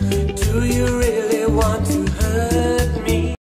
Do you really want to hurt?